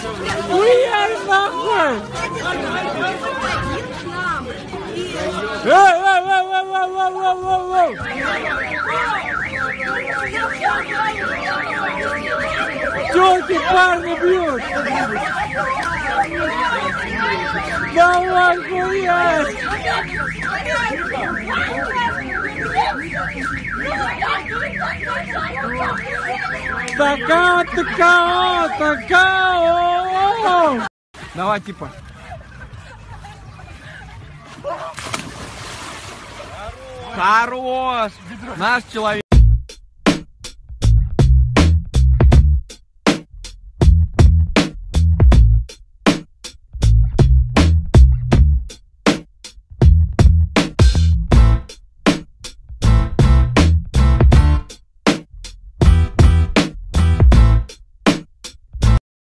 Хуярь нахуй! Эй, эй, эй, эй, эй, эй, эй, эй, эй! Тёлки парни бьют! Давай хуярь! Такао, такао, такао! Давай, типа. Хорош! Наш человек.